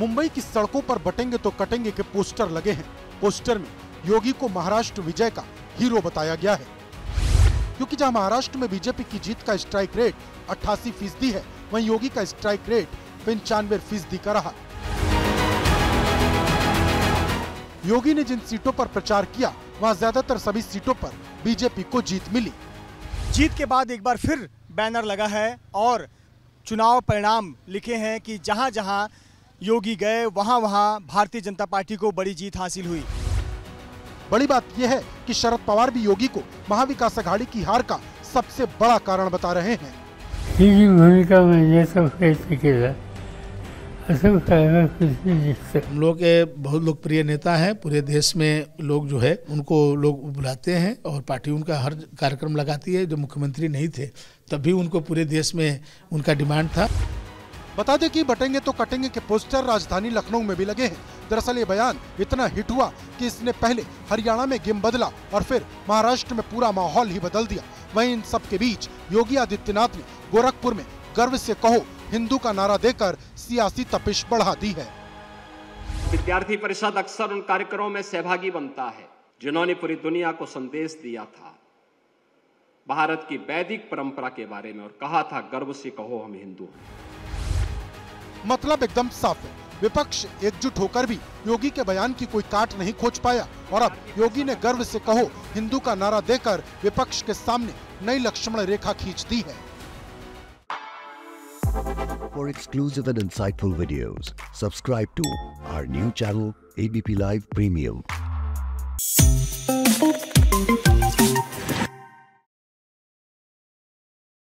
मुंबई की सड़कों पर बटेंगे तो कटेंगे के पोस्टर लगे हैं। पोस्टर में योगी को महाराष्ट्र विजय का हीरो बताया गया है। क्योंकि जहाँ महाराष्ट्र में बीजेपी की जीत का स्ट्राइक रेट अट्ठासी फ़ीसदी है, वहीं योगी का स्ट्राइक रेट पंचानवे फ़ीसदी का रहा। योगी ने जिन सीटों पर प्रचार किया, वहाँ ज़्यादातर सभी सीटों पर बीजेपी को जीत मिली। जीत के बाद एक बार फिर बैनर लगा है और चुनाव परिणाम लिखे हैं कि जहाँ जहाँ योगी गए वहाँ वहाँ भारतीय जनता पार्टी को बड़ी जीत हासिल हुई। बड़ी बात यह है कि शरद पवार भी योगी को महाविकास अघाड़ी की हार का सबसे बड़ा कारण बता रहे हैं। भूमिका करायला कुठे दिसतं हम लोग के बहुत लोकप्रिय नेता हैं पूरे देश में लोग जो है उनको लोग बुलाते हैं और पार्टी उनका हर कार्यक्रम लगाती है जो मुख्यमंत्री नहीं थे तब भी उनको पूरे देश में उनका डिमांड था। बता दें कि बटेंगे तो कटेंगे के पोस्टर राजधानी लखनऊ में भी लगे हैं। दरअसल ये बयान इतना हिट हुआ कि इसने पहले हरियाणा में गेम बदला और फिर महाराष्ट्र में पूरा माहौल ही बदल दिया। वहीं इन सब के बीच योगी आदित्यनाथ ने गोरखपुर में गर्व से कहो, हिंदू का नारा देकर सियासी तपिश बढ़ा दी है। विद्यार्थी परिषद अक्सर उन कार्यक्रमों में सहभागी बनता है, जिन्होंने पूरी दुनिया को संदेश दिया था। भारत की वैदिक परंपरा के बारे में और कहा था, गर्व से कहो हम हिंदू हैं। मतलब एकदम साफ़ है विपक्ष एकजुट होकर भी योगी के बयान की कोई काट नहीं खोज पाया और अब योगी ने गर्व से कहो हिंदू का नारा देकर विपक्ष के सामने नई लक्ष्मण रेखा खींच दी है For exclusive and insightful videos, subscribe to our new channel ABP Live Premium.